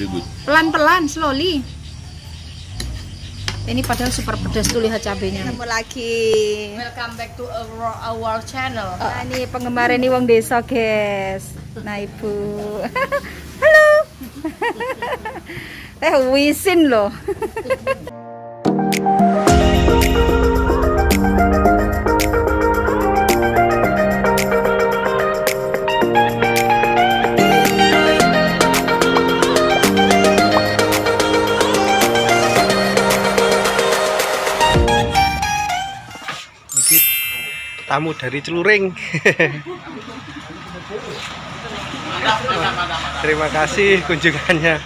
ribut. Pelan-pelan, slowly. Ini padahal super pedas tuh lihat cabenya. Ketemu lagi. Welcome back to our, our channel. Nah, ini penggemar ini wong desa, guys. Nah, Ibu. Halo. Teh wisin loh. tamu dari Celuring. Terima kasih kunjungannya.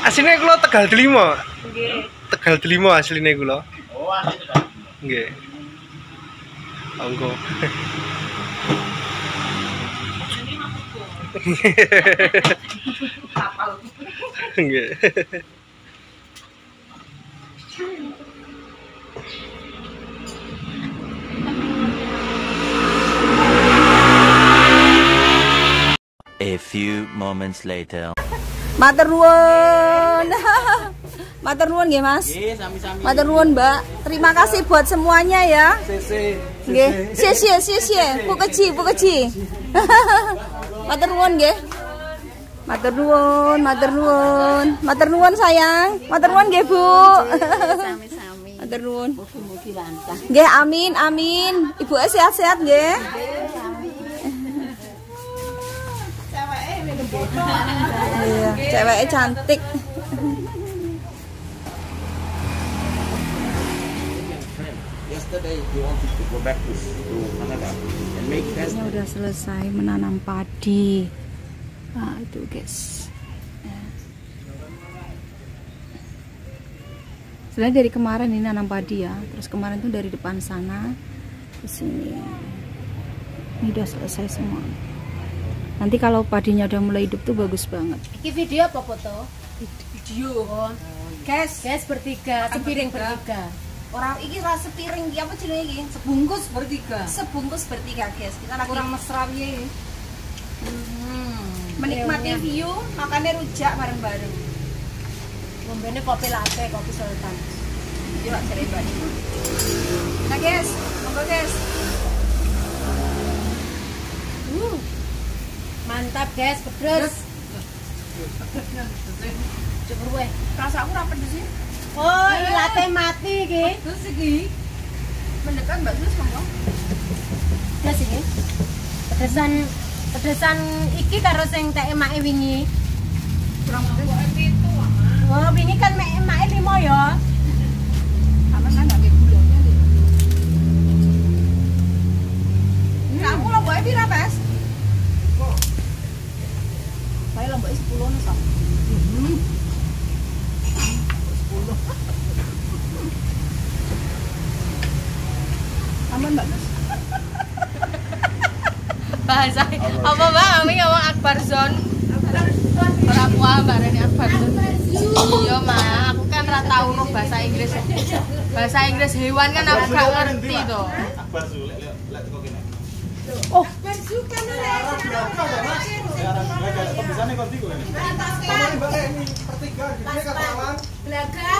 Aslinya kulo Tegal Delimo. Tegal Delimo aslinya. Oh, sudah. Nggih. Monggo. Nggih. A few moments later. Matur nuwun. Matur nuwun nggih, Mas. Matur nuwun, Mbak. Terima kasih buat semuanya ya. Nggih. Xie xie. Bu keci, bu keci. Matur nuwun nggih. Matur nuwun, matur nuwun. Matur nuwun sayang. Matur nuwun nggih, Bu. Matur nuwun. Nggih, amin, amin. Ibu sehat-sehat nggih. And make test. Ini udah selesai menanam padi. Nah, itu guys. Ya. Sebenarnya dari kemarin ini nanam padi ya. Terus kemarin tuh dari depan sana ke sini. Ini udah selesai semua. Nanti kalau padinya udah mulai hidup tuh bagus banget. Iki video apa foto? Video. Guys, guys bertiga, sepiring bertiga. Orang ini rasa piring apa jenenge iki? Sebungkus bertiga. Sebungkus bertiga, guys. Kita lagi Kurang mesra piye? menikmati view, makannya rujak bareng-bareng. Ngombene kopi latte, kopi sultan. Yuk, cari Mbak Nina. Nah, guys, monggo guys. Uh. Mantap guys, pedes. Coba weh. Rasa aku. Oh, ini latte mati iki. Terus iki mendekat Mbak monggo. Pedes iki. Pedesan pedesan iki karo sing emake wingi. Kurang pedes. Oh, wingi kan mek emake limo ya. Aman kan gulanya. Kamu lomboknya pira, Pes? Saya lomboknya 10 nih, Sob. Aman, Mbak. Bahasa apa Bang? Kami ngomong Akbar Zon. Ora puah barene Akbar Zon. Iya, Ma. Aku kan tau no bahasa Inggris. Bahasa Inggris hewan kan aku gak ngerti to. Akbar Zul, lek lek teko kene. Oh, Bisa nih kok diku ini. Blaga.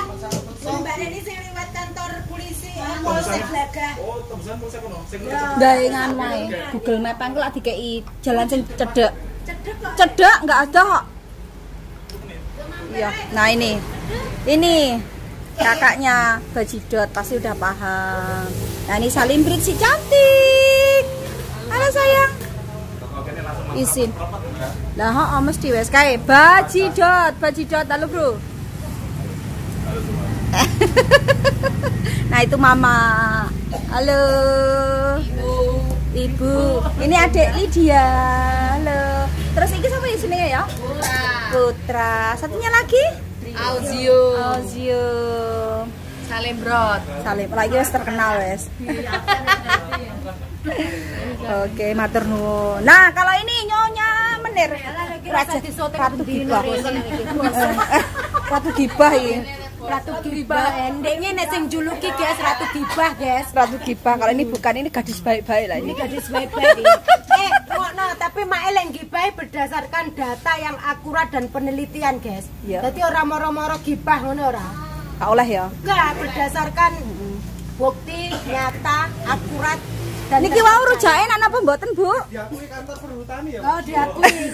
Mbak Neni sing liwat kantor polisi Polsek Blaga. Oh, tembusan polsek kono. Sing Gawe ngan wae. Google Map aku lak dikei jalan sing cedek. Cedek nggak ada kok. Iya, nah ini. Ini kakaknya Bajidot pasti udah paham. Nah ini Salim Brit si cantik. Halo sayang. Isin. Lah heeh mesti wes kae Bajidot, Bajidot halo Bro. nah itu mama. Halo. Ibu. Ini adik Lydia. Halo. Terus ini siapa di sini ya? Putra. Satunya lagi? Auzio. Ozio. Salim Brot. Salim. Lagi wes terkenal wes. Oke, matur nuwun. Nah, kalau ini nyonya menir. Raja Ratu Gibah. Ratu Gibah ini. Ratu Gibah. Endeknya nek sing juluki guys Ratu Gibah, guys. Ratu Gibah. Kalau ini bukan ini gadis baik-baik lah ini. Gadis baik-baik. eh, ngono tapi mak eleng gibah berdasarkan data yang akurat dan penelitian, guys. Iya. Jadi orang moro-moro gibah ngono ora. Gak oleh ya. Enggak, berdasarkan bukti nyata, akurat dan Niki wau rujake anak apa mboten, Bu? Oh, diakui kantor perhutani pokoknya.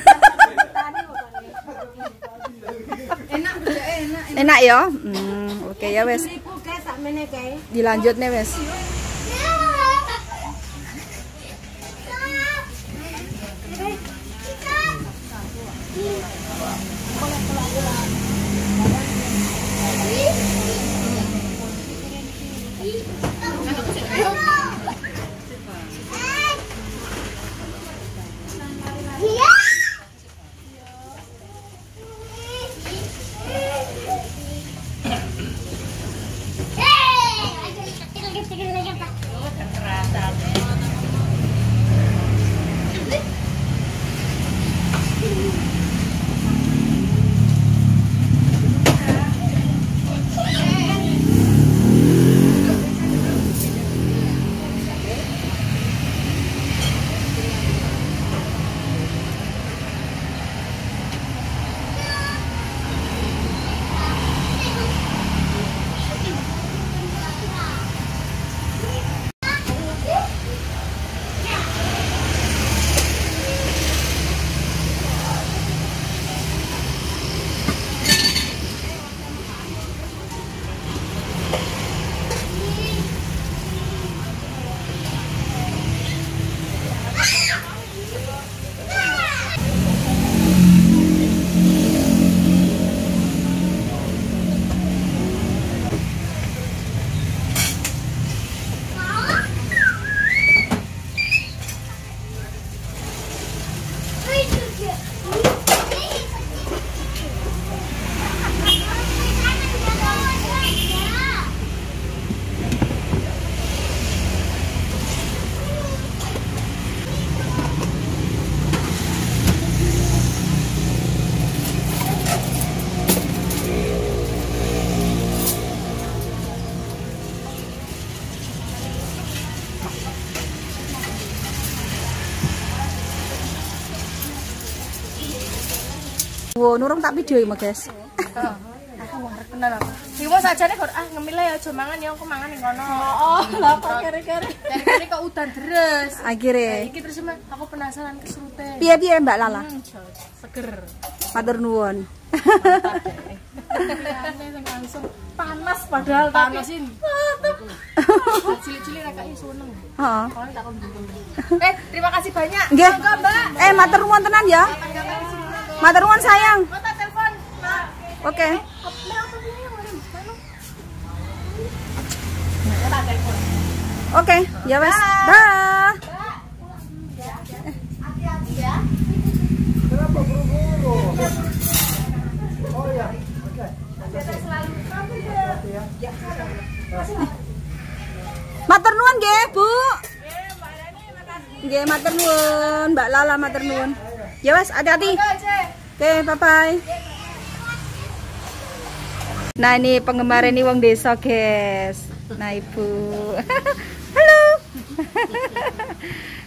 Enak udah enak. Enak ya? Hmm, oke ya wes. Dilanjut nih wes. Nurung tak video ya, guys. Aku mau kenal aku. Iwo sajane kok ah ngemile ya aja mangan ya aku mangan ning kono. Oh, lah kok kere-kere. Dari kok udan deres. Akhirnya. Iki terus Mbak, aku penasaran. Piye-piye Mbak Lala? Hmm, seger. Matur nuwun. Aneh sing langsung panas padahal panas ini. Cilik-cilik rek iki seneng. Heeh. Kalau tak kon Eh, terima kasih banyak. Nggih. Eh, matur nuwun tenan ya. Nuwun sayang. Telepon. Oke. Oke, ya wes. Dah. Matur nuwun nggih, Bu. Nggih, nuwun, Mbak Lala nuwun. Ya wes, hati-hati. Oke, bye-bye. Nah, ini penggemar ini wong desa, guys. Nah, Ibu. Halo.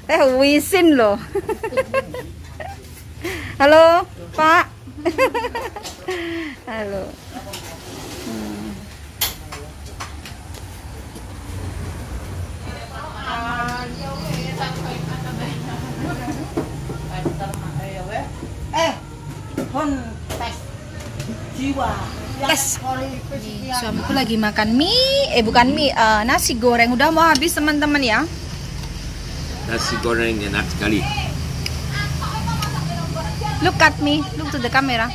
Eh, wisin loh. Halo, Pak. Halo. Yes. Suamiku lagi makan mie, eh bukan mie, eh, nasi goreng. Udah mau habis teman-teman ya. Nasi goreng enak sekali. Look at me, look to the camera.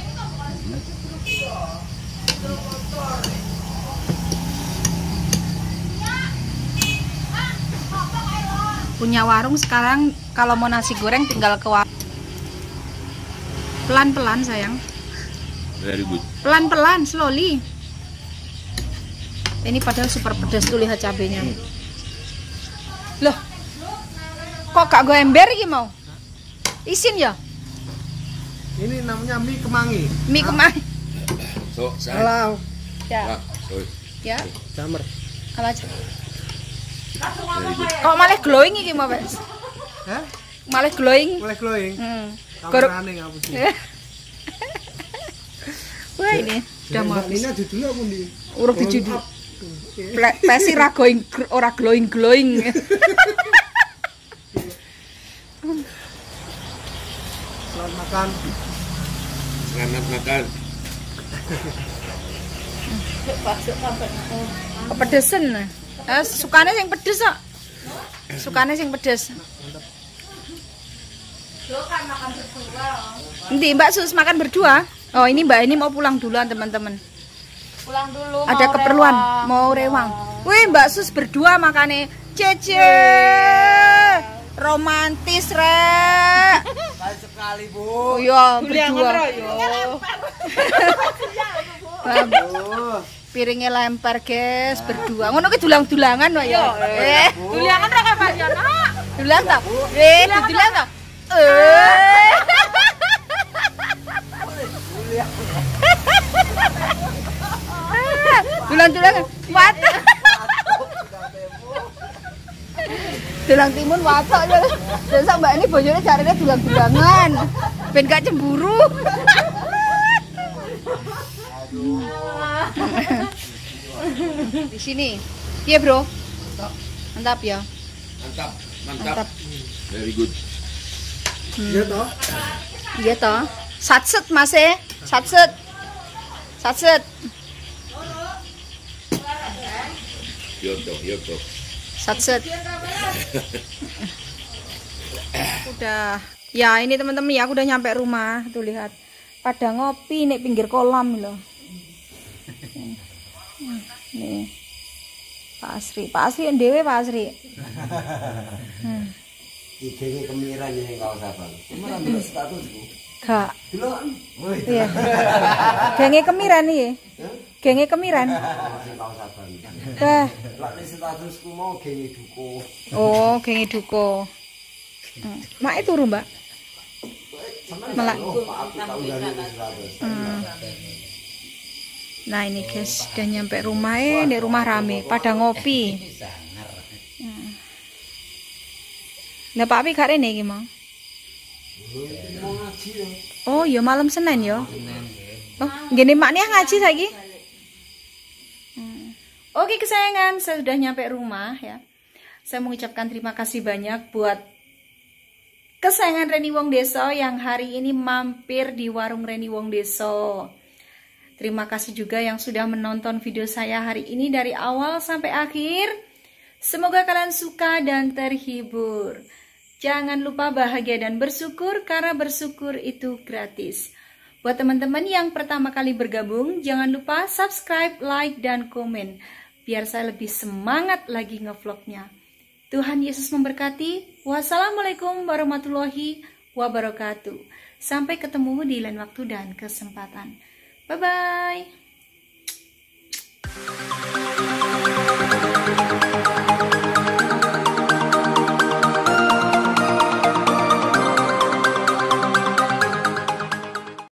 Punya warung sekarang kalau mau nasi goreng tinggal ke warung. Pelan-pelan sayang. Very good. Pelan-pelan, slowly. Ini padahal super pedas tuh lihat cabenya. Loh. Kok gak gue ember iki mau? Isin ya? Ini namanya mie kemangi. Mie ke mana? So, saya. Halo. Ya. Ah. Ya. Apa aja? Very good. Kok malah glowing iki mau, Wes? Hah? malah glowing. Mulai glowing. Hmm. Kamerane ngapus. Wah ini udah mau habis. Dulu apa nih? Urut dijudul. Ple- Pesi ra glowing ora glowing glowing. Selamat makan. Selamat makan. Kepedesan. Eh, sukane sing pedes kok. Sukane sing pedes. Nanti Mbak Sus makan berdua. Oh ini Mbak ini mau pulang duluan teman-teman. Pulang dulu. Ada mau keperluan rewang. mau rewang. Wih Mbak Sus berdua makane Cece. Romantis rek. sekali bu. Oh iya berdua. Bab- Piringnya lempar guys berdua. Ngono ki dulang-dulangan kok ya. Eh, Duliangan ra kapan nak? dulang ta? Eh, dulang ta? Eh. Dulang-dulangan. Mata. Dulang timun watok. Dan sak mbak ini bojone carane dulang-dulangan. Ben gak cemburu. Di sini. Iya, Bro. Mantap ya. Mantap, mantap. Mantap. Very good. Iya toh? Iya toh. Satset Mas e. Satset. Satset. Yoto, yoto. Satset. udah. Ya, ini teman-teman ya, aku udah nyampe rumah. Tuh lihat. Pada ngopi nih pinggir kolam loh. Nih. Pak Asri, Pak Asri yang dewe Pak Asri. Igenge kemiran ini kau sabang. Kemarin dulu statusku. Gak. Dulu woi Iya. Genge kemiran nih. Genge kemiran. Oh, genge duko. Hmm. Mak itu Mbak. Melak. Tak undang ning status. Nah ini guys, udah nyampe rumah eh, di rumah rame, pada ngopi. Hmm. Nah Pak Pi rene iki mau. Oh, ya malam Senin ya. Oh, gini maknya ngaji lagi. Oke kesayangan, saya sudah nyampe rumah ya. Saya mengucapkan terima kasih banyak buat kesayangan Reni Wong Deso yang hari ini mampir di warung Reni Wong Deso. Terima kasih juga yang sudah menonton video saya hari ini dari awal sampai akhir. Semoga kalian suka dan terhibur. Jangan lupa bahagia dan bersyukur karena bersyukur itu gratis. Buat teman-teman yang pertama kali bergabung, jangan lupa subscribe, like, dan komen. Biar saya lebih semangat lagi ngevlognya. Tuhan Yesus memberkati. Wassalamualaikum warahmatullahi wabarakatuh. Sampai ketemu di lain waktu dan kesempatan. Bye bye.